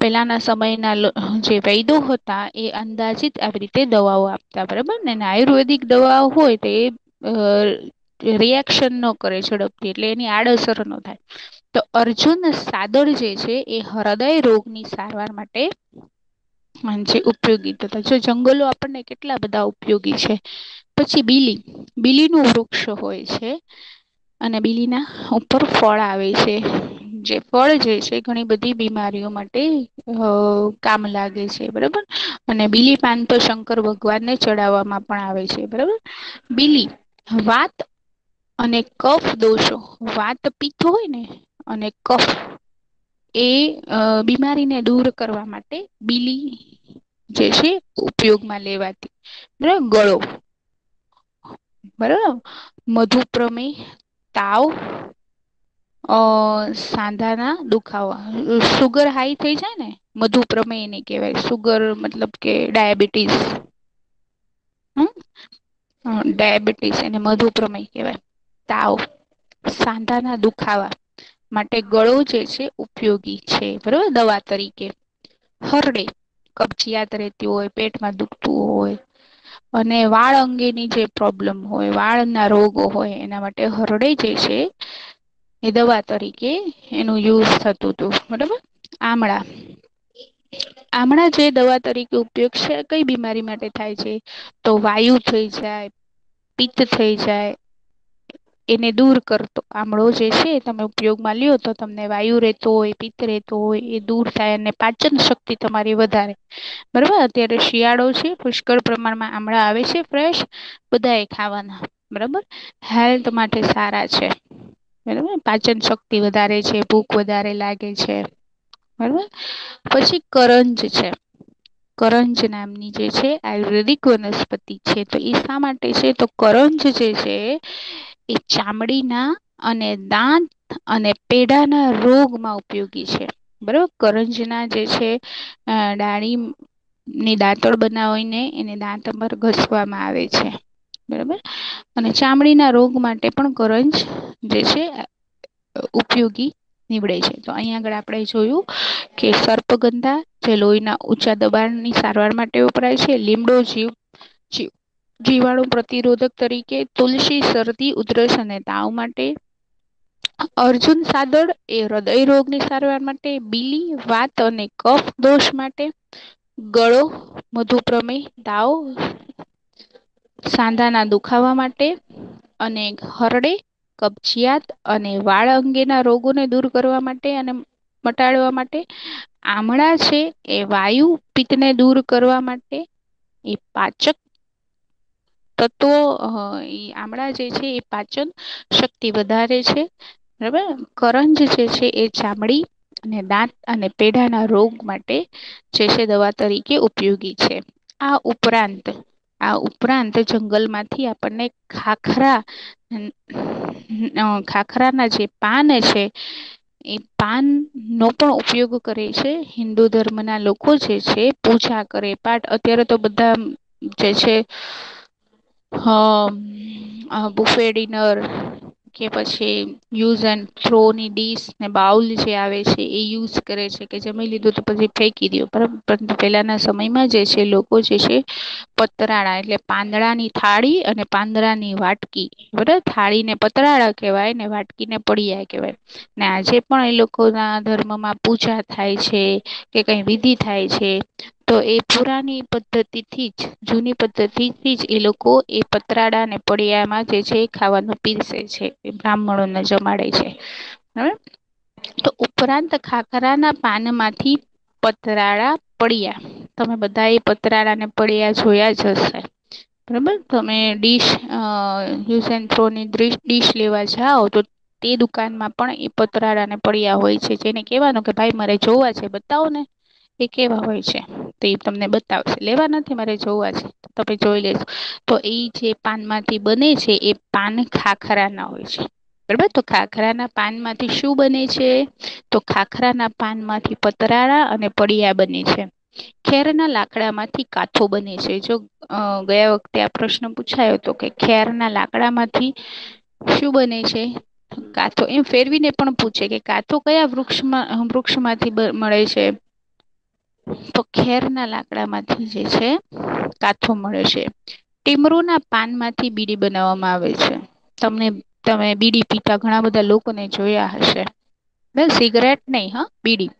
પેલાના સમયના જે વૈદો હતા, એ અંદાજિત આવી રીતે દવાઓ આપતા, બરાબર ને? આયુર્વેદિક દવાઓ હોય તો એ રિએક્શન ન કરે ઝડપથી, એટલે એની આડઅસર ન થાય. તો અર્જુન સાદળ જે છે, એ હૃદય રોગની સારવાર માટે જે ઉપયોગી થતા. જો જંગલો આપણને કેટલા બધા ઉપયોગી છે? પછી બીલી. બીલીનું વૃક્ષ હોય છે અને બીલીના ઉપર ફળ આવે છે. જે ફળ જે છે, ઘણી બધી બીમારીઓ માટે કામ લાગે છે, બરાબર? અને બીલી પાન તો શંકર ભગવાનને ચડાવવામાં પણ આવે છે, બરાબર? બીલી, વાત અને કફ દોષો. વાત પિત્ત હોય ને, અને કફ એ બીમારીને દૂર કરવા માટે બીલી જે છે, ઉપયોગમાં લેવાતી. બરાબર? ગળો. બરાબર? મધુપ્રમેહ તાવ, અ, સાંધાના દુખાવા. સુગર હાઈ થઈ જાય ને મધુપ્રમેય એને કહેવાય. સુગર મતલબ કે ડાયાબિટીસ. ડાયાબિટીસ એને મધુપ્રમેય કહેવાય. તાવ, સાંધાના દુખાવા માટે ગળો જે છે ઉપયોગી છે. બરોબર? દવા તરીકે. હરડે, કબજિયાત રહેતી હોય, પેટમાં દુખતું હોય અને વાળ અંગેની જે પ્રોબ્લેમ હોય વાળ ના રોગો હોય, એના માટે હરડે જે છે, એ દવા તરીકે એનું યુઝ થતું હતું. બરાબર? આમળા. આમળા જે દવા તરીકે ઉપયોગ છે, કઈ બીમારી માટે થાય છે? તો વાયુ થઈ જાય, પિત્ત થઈ જાય એને દૂર કરતો. આમળો જે છે તમે ઉપયોગમાં લ્યો તો તમને વાયુ રહેતો હોય, પિત્ત રહેતો હોય, એ દૂર થાય અને પાચન શક્તિ તમારી વધારે. બરાબર? અત્યારે શિયાળો છે, પુષ્કળ પ્રમાણમાં આમળા આવે છે, ફ્રેશ, બધાએ ખાવાના. બરાબર? હેલ્થ માટે સારા છે. બરાબર? પાચન શક્તિ વધારે છે, ભૂખ વધારે લાગે છે. બરાબર? પછી કરંજ છે. કરંજ નામની જે છે, આયુર્વેદિક વનસ્પતિ છે. તો એ શા માટે છે? તો કરંજ જે છે એ ચામડીના અને દાંત અને પેડાના રોગમાં ઉપયોગી છે. બરોબર? કરંજના જે છે ડાળી ની દાંતળ બનાવીને એને દાંત પર ઘસવામાં આવે છે. બરાબર? અને ચામડીના રોગ માટે પણ કરંજ જે છે, ઉપયોગી નીવડે છે. તો અહીંયા આગળ આપણે જોયું કે સર્પગંધા જે લોહીના ઊંચા દબાણની સારવાર માટે વપરાય છે લીમડો જીવ જીવાણુ પ્રતિરોધક તરીકે તુલસી, શરદી, ઉધરસ અને તાવ માટે, અર્જુન સાદળ એ હૃદય રોગની સારવાર માટે, બીલી, વાત અને કફ દોષ માટે, ગળો, મધુપ્રમેહ તાવ સાંધાના દુખાવા માટે અને હરડે, કબજિયાત અને વાળ અંગેના રોગોને દૂર કરવા માટે અને મટાડવા માટે, આમળા છે એ વાયુ પિત્તને દૂર કરવા માટે, એ પાચક તત્વો આમળા જે છે, એ પાચન શક્તિ વધારે છે. બરાબર? કરંજ જે છે, એ ચામડી અને દાંત અને પેઢાના રોગ માટે જે છે, દવા તરીકે ઉપયોગી છે. આ ઉપરાંત આ ઉપરાંત જંગલમાંથી આપણને ખાખરા ખાખરાના જે પાન છે, એ પાનનો પણ ઉપયોગ કરે છે. હિન્દુ ધર્મના લોકો જે છે, પૂજા કરે, પાઠ, અત્યારે તો બધા જે છે બુફે ડિનર કે પછી યુઝ એન્ડ થ્રોની ડીશ ને બાઉલ જે આવે છે એ યુઝ કરે છે કે જમી લીધું તો પછી ફેંકી દો બરાબર? પરંતુ પેલાના સમયમાં જે છે લોકો જે છે પતરાળા એટલે પાંદડાની થાળી અને પાંદડાની વાટકી, બરાબર? થાળીને પતરાળા કહેવાય ને વાટકીને પડિયા કહેવાય. ને આજે પણ એ લોકોના ધર્મમાં પૂજા થાય છે કે કંઈ વિધિ થાય છે તો એ પુરાની પદ્ધતિથી જ, જૂની પદ્ધતિથી જ એ લોકો એ પતરાડા ને પડિયામાં જે છે ખાવાનું પીરસે છે બ્રાહ્મણોને જમાડે છે. તો ઉપરાંત ખાખરાના પાનમાંથી પતરાળા પડિયા. તમે બધા એ પતરાળાને પડિયા જોયા જ હશે. બરાબર? તમે ડીશ યુઝ એન્ડ થ્રોની ડીશ લેવા જાઓ તો તે દુકાનમાં પણ એ પતરાળાને પડ્યા હોય છે. જેને કહેવાનું કે, ભાઈ, મારે જોવા છે, બતાવો ને. એ કેવા હોય છે? તો તમને બતાવશે. લેવા નથી, મારે જોવા છે. તમે જોઈ લેજો. તો એ જે પાનમાંથી બને છે, એ પાન ખાખરાના હોય છે. બરાબર? તો ખાખરાના પાનમાંથી શું બને છે? તો ખાખરાના પાનમાંથી પતરાળા અને પડિયા બને છે. ખેરના લાકડામાંથી કાથો બને છે. જો ગયા વખતે આ પ્રશ્ન પૂછાયો હતો કે ખેરના લાકડામાંથી શું બને છે? કાથો એમ ફેરવીને પણ પૂછે કે કાથો કયા વૃક્ષમાં, વૃક્ષમાંથી મળે છે? તો ખેરના લાકડામાંથી જે છે, કાથો મળે છે. ટીમરુ પાનમાંથી પાનમાંથી બીડી બનાવવામાં આવે છે. તમને, તમે બીડી પીતા ઘણા બધા લોકોને જોયા હશે. સિગરેટ નહીં, હા, બીડી.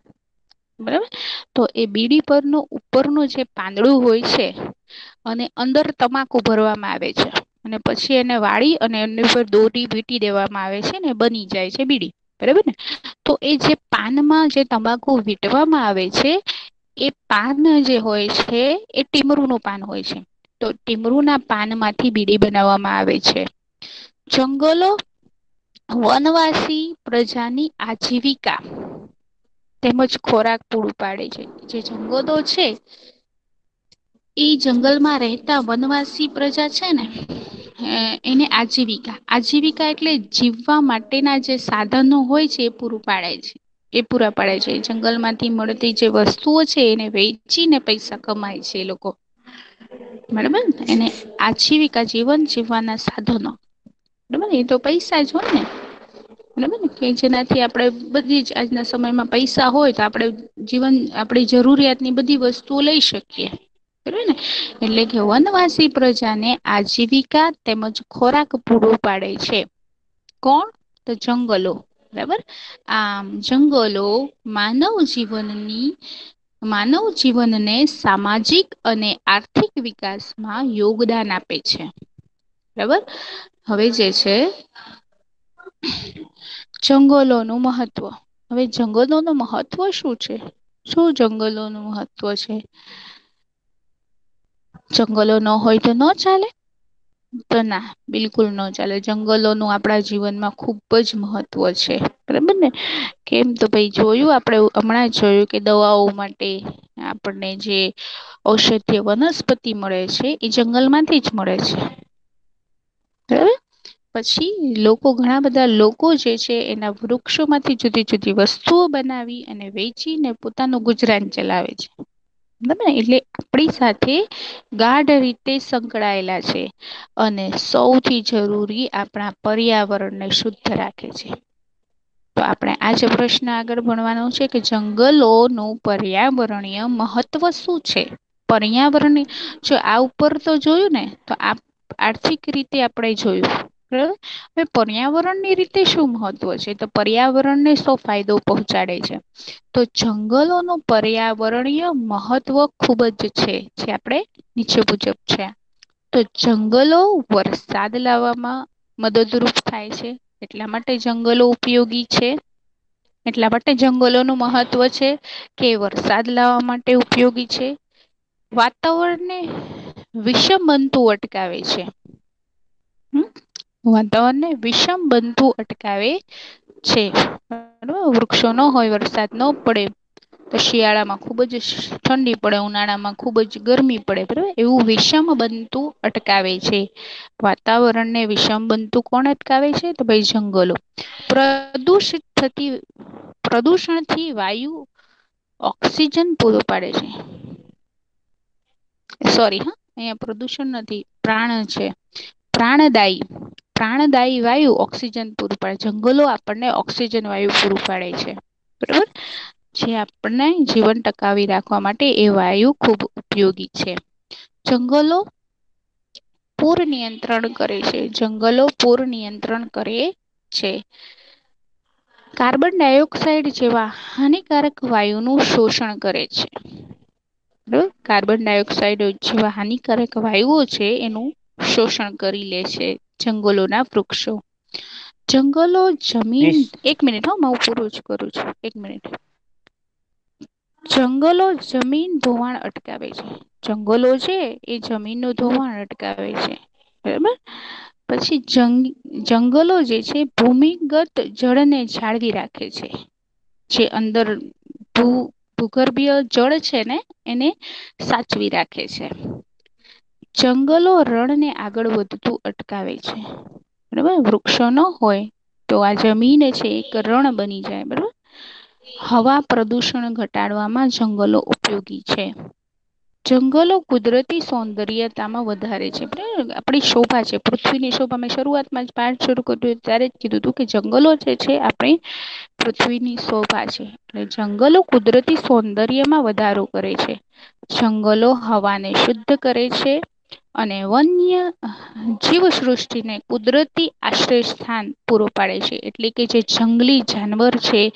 બરાબર? તો એ બીડી પરનું, ઉપરનું જે પાંદડું હોય છે, અને અંદર તમાકુ ભરવામાં આવે છે. અને પછી એને વાળી અને એની ઉપર દોરી વીટી દેવામાં આવે છે ને બની જાય છે બીડી. બરાબર ને? તો એ જે પાનમાં જે તમાકુ વીટવામાં આવે છે એ પાન જે હોય છે, એ ટીમરુનું પાન હોય છે. તો ટીમરુના પાનમાંથી બીડી બનાવવામાં આવે છે. જંગલો, વનવાસી પ્રજાની આજીવિકા તેમજ ખોરાક પૂરું પાડે છે. જે જંગલો છે, એ જંગલમાં રહેતા વનવાસી પ્રજા છે ને એને આજીવિકા. આજીવિકા એટલે જીવવા માટેના જે સાધનો હોય છે, એ પૂરું પાડે છે. એ પૂરા પાડે છે. જંગલમાંથી મળતી જે વસ્તુઓ છે એને વેચીને પૈસા કમાય છે એ લોકો. બરાબર? એને આજીવિકા જીવન જીવવાના સાધનો. બરાબર? એ તો પૈસા જ હોય ને. બરાબર? કે જેનાથી આપણે બધી જ આજના સમયમાં પૈસા હોય તો આપણે જીવન, આપણી જરૂરિયાતની બધી વસ્તુઓ લઈ શકીએ. બરાબર ને? એટલે કે વનવાસી પ્રજાને આજીવિકા તેમજ ખોરાક પૂરો પાડે છે. કોણ? તો જંગલો. બરાબર? આ જંગલો માનવ જીવનની, માનવ જીવનને સામાજિક અને આર્થિક વિકાસમાં યોગદાન આપે છે. બરાબર? હવે જે છે, જંગલોનું મહત્વ. હવે જંગલોનું મહત્વ શું છે? શું જંગલોનું મહત્વ છે? જંગલો ન હોય તો ન ચાલે? તો ના, બિલકુલ ન ચાલે. જંગલોનું આપણા જીવનમાં ખૂબ જ મહત્વ છે. બરાબર ને? કેમ તો ભાઈ જોયું આપણે હમણાં જોયું કે દવાઓ માટે આપણને જે ઔષધીય વનસ્પતિ મળે છે, એ જંગલમાંથી જ મળે છે. બરાબર? પછી લોકો, ઘણા બધા લોકો જે છે, એના વૃક્ષોમાંથી જુદી જુદી વસ્તુઓ બનાવી અને વેચીને પોતાનું ગુજરાન ચલાવે છે. બરાબર એટલે આપણી સાથે ગાઢ રીતે સંકળાયેલા છે અને સૌથી જરૂરી આપણા પર્યાવરણને શુદ્ધ રાખે છે. તો આપણે આજ પ્રશ્ન આગળ ભણવાનો છે કે જંગલોનું પર્યાવરણીય મહત્વ શું છે? પર્યાવરણ જો આ ઉપર તો જોયું ને, તો આર્થિક રીતે આપણે જોયું. હવે પર્યાવરણની રીતે શું મહત્વ છે? તો પર્યાવરણને શું ફાયદો પહોંચાડે છે? તો જંગલોનું પર્યાવરણીય મહત્વ ખૂબ જ છે, જે આપણે નીચે મુજબ છે. તો જંગલો વરસાદ લાવવામાં મદદરૂપ થાય છે. એટલા માટે જંગલો ઉપયોગી છે. એટલા માટે જંગલોનું મહત્વ છે કે વરસાદ લાવવા માટે ઉપયોગી છે. વાતાવરણને વિષમ બનતું અટકાવે છે. વાતાવરણને વિષમ બનતું અટકાવે છે. વૃક્ષો ન હોય, વરસાદ ન પડે, તો શિયાળામાં ખૂબ જ ઠંડી પડે, ઉનાળામાં ખૂબ જ ગરમી પડે, બરાબર? એવું વિષમ બનતું અટકાવે છે. વાતાવરણને વિષમ બનતું કોણ અટકાવે છે? તો ભાઈ જંગલો. પ્રદુષિત થતી, પ્રદૂષણથી વાયુ ઓક્સિજન પૂરો પાડે છે. સોરી, હા, અહીંયા પ્રદૂષણ નથી, પ્રાણ છે. પ્રાણદાયી. પ્રાણદાયી વાયુ ઓક્સિજન પૂરું પાડે. જંગલો આપણને ઓક્સિજન વાયુ પૂરું પાડે છે. બરોબર? જે આપણને જીવન ટકાવી રાખવા માટે એ વાયુ ખૂબ ઉપયોગી છે. જંગલો પૂર નિયંત્રણ કરે છે. જંગલો પૂર નિયંત્રણ કરે છે. કાર્બન ડાયોક્સાઇડ જેવા હાનિકારક વાયુનું શોષણ કરે છે. કાર્બન ડાયોક્સાઇડ જેવા હાનિકારક વાયુઓ છે, એનું શોષણ કરી લે છે જંગલોના વૃક્ષો. જંગલો જમીન એક મિનિટ હ હું પૂરું જ કરું છું. એક મિનિટ. જંગલો જમીન ધોવાણ અટકાવે છે. જંગલો છે એ જમીનનું ધોવાણ અટકાવે છે. બરાબર? પછી જંગલો જે છે ભૂમિગત જળને જાળવી રાખે છે. જે અંદર ભૂ ભૂગર્ભીય જળ છે ને એને સાચવી રાખે છે. જંગલો રણને આગળ વધતું અટકાવે છે. બરાબર? વૃક્ષો ન હોય તો આ જમીન છે એક રણ બની જાય, બરાબર? હવા પ્રદૂષણ ઘટાડવામાં જંગલો ઉપયોગી છે. જંગલો કુદરતી સૌંદર્યતામાં વધારે છે આપણી શોભા છે. પૃથ્વીની શોભા મેં શરૂઆતમાં જ પાઠ શરૂ કર્યું ત્યારે જ કીધું હતું કે જંગલો જે છે આપણી પૃથ્વીની શોભા છે. એટલે જંગલો કુદરતી સૌંદર્યમાં વધારો કરે છે. જંગલો હવાને શુદ્ધ કરે છે અને વન્ય જીવસૃષ્ટિને કુદરતી આશ્રય સ્થાન પૂરું પાડે છે. એટલે કે જે જંગલી જાનવર છે,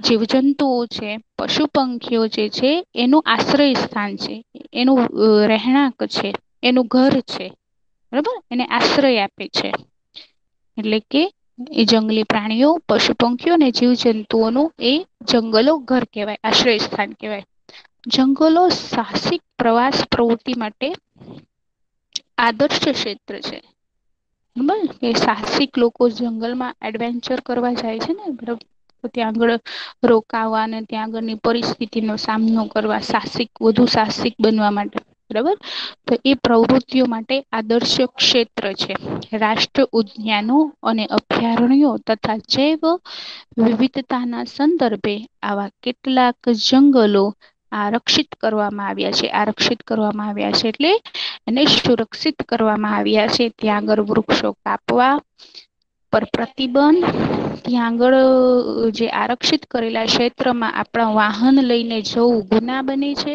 જીવજંતુઓ છે પશુ પંખીઓ જે છે, એનું આશ્રય સ્થાન છે. એનું રહેણાંક છે. એનું ઘર છે. બરાબર? એને આશ્રય આપે છે. એટલે કે એ જંગલી પ્રાણીઓ પશુ પંખીઓ અને જીવજંતુઓનું એ જંગલો ઘર કહેવાય, આશ્રય સ્થાન કહેવાય. જંગલો સાહસિક પ્રવાસ પ્રવૃત્તિ માટે આદર્શ ક્ષેત્ર છે. બરાબર કે સાહસિક લોકો જંગલમાં એડવેન્ચર કરવા જાય છે ને, બરાબર? ત્યાં આગળ રોકાવા અને ત્યાં આગળની પરિસ્થિતિનો સામનો કરવા સાહસિક, વધુ સાહસિક બનવા માટે, બરાબર? તો એ પ્રવૃત્તિઓ માટે આદર્શ ક્ષેત્ર છે. રાષ્ટ્ર ઉદ્યાનો અને અભયારણ્યો તથા જૈવ વિવિધતાના સંદર્ભે આવા કેટલાક જંગલો આરક્ષિત કરવામાં આવ્યા છે. આરક્ષિત કરવામાં આવ્યા છે એટલે એને સુરક્ષિત કરવામાં આવ્યા છે. ત્યાં આગળ વૃક્ષો કાપવા પર પ્રતિબંધ. ત્યાં આગળ જે આરક્ષિત કરેલા ક્ષેત્રમાં આપણા વાહન લઈને જવું ગુના બને છે.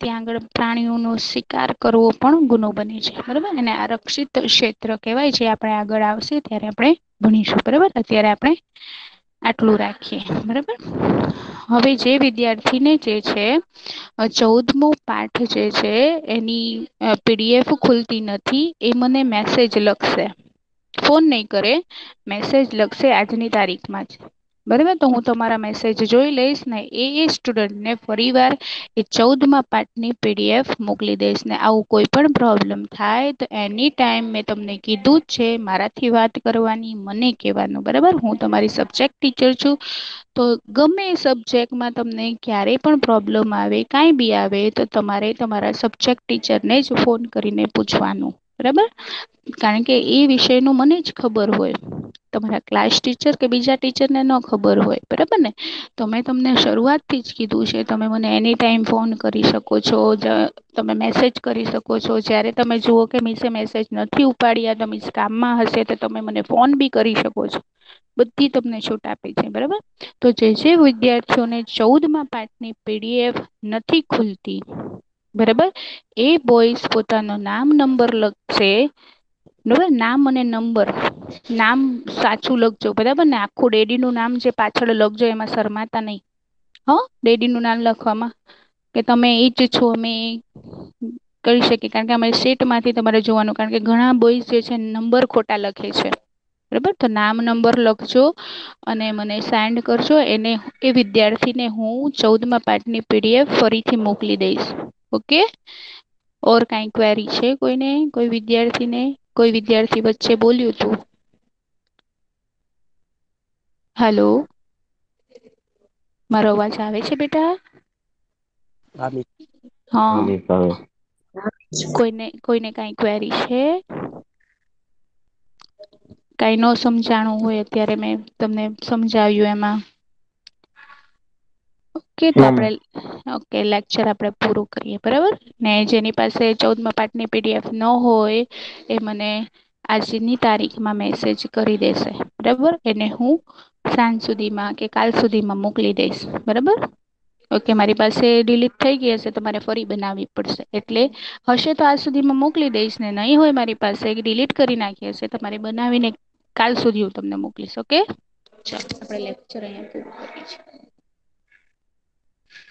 ત્યાં આગળ પ્રાણીઓનો શિકાર કરવો પણ ગુનો બને છે. બરાબર? અને આરક્ષિત ક્ષેત્ર કહેવાય. છે આપણે આગળ આવશે ત્યારે આપણે ભણીશું. બરાબર? અત્યારે આપણે આટલું રાખીએ, બરાબર? હવે જે વિદ્યાર્થીને જે છે ચૌદમો પાઠ જે છે, એની પીડીએફ ખુલતી નથી, એ મને મેસેજ લખશે. ફોન નહીં કરે મેસેજ લખશે આજની તારીખમાં જ. બરાબર? તો હું તમારા મેસેજ જોઈ લઈશ ને એ એ સ્ટુડન્ટને ફરીવાર એ ચૌદમાં પાઠની પીડીએફ મોકલી દઈશ ને. આવું કોઈ પણ પ્રોબ્લેમ થાય તો એની ટાઈમ મેં તમને કીધું જ છે, મારાથી વાત કરવાની, મને કહેવાનું, બરાબર? હું તમારી સબ્જેક્ટ ટીચર છું. તો ગમે એ સબ્જેક્ટમાં તમને ક્યારે પણ પ્રોબ્લેમ આવે, કાંઈ બી આવે, તો તમારે તમારા સબ્જેક્ટ ટીચરને જ ફોન કરીને પૂછવાનું, બરાબર? કારણ કે એ વિષયનું મને જ ખબર હોય. તમારા ક્લાસ ટીચર કે બીજા ટીચરને ન ખબર હોય, બરાબર ને? તો મેં તમને શરૂઆતથી જ કીધું છે, તમે મને એની ટાઈમ ફોન કરી શકો છો તમે મેસેજ કરી શકો છો, જ્યારે તમે જુઓ કે મિસે મેસેજ નથી ઉપાડ્યા, તો મિસ કામમાં હશે, તો તમે મને ફોન બી કરી શકો છો. બધી તમને છૂટ આપી છે, બરાબર? તો જે જે વિદ્યાર્થીઓને ચૌદમાં પાઠની પીડીએફ નથી ખુલતી, બરાબર? એ બોયસ પોતાનો નામ નંબર લખશે બરોબર નામ અને નંબર. નામ સાચું લખજો, બરાબર ને? આખું ડેડીનું નામ જે પાછળ લખજો, એમાં શરમાતા નહીં. હો? ડેડીનું નામ લખવામાં. કે તમે એ જ છો, અમે કરી શકીએ. કારણ કે અમે સેટમાંથી તમારે જોવાનું. કારણ કે ઘણા બોયઝ જે છે, નંબર ખોટા લખે છે. બરાબર? તો નામ, નંબર લખજો અને મને સેન્ડ કરજો. એને એ વિદ્યાર્થીને હું ચૌદમાં પાઠની પીડીએફ ફરીથી મોકલી દઈશ. ઓકે? ઓર કાંઈ ક્વેરી છે કોઈને? કોઈ વિદ્યાર્થીને? કોઈ વિદ્યાર્થી વચ્ચે બોલ્યું તું? હલો મારો અવાજ આવે છે બેટા? હા. કોઈને કોઈને કઈ ક્વેરી છે? કઈ ન સમજાણું હોય અત્યારે મેં તમને સમજાવ્યું એમાં. ઓકે તો આપણે ઓકે લેક્ચર આપણે પૂરું કરીએ બરાબર? ને જેની પાસે ચૌદમાં પાઠની પીડીએફ ન હોય એ મને આજની તારીખમાં મેસેજ કરી દેશે બરાબર? એને હું સાંજ સુધીમાં કે કાલ સુધીમાં મોકલી દઈશ બરાબર? ઓકે મારી પાસે ડિલીટ થઈ ગઈ હશે તો મારે ફરી બનાવવી પડશે એટલે હશે તો આજ સુધીમાં મોકલી દઈશ ને નહીં હોય મારી પાસે ડિલીટ કરી નાખી હશે તમારે બનાવીને કાલ સુધી હું તમને મોકલીશ ઓકે? ચાલો આપણે લેક્ચર અહીંયા પૂરું કરીએ છીએ.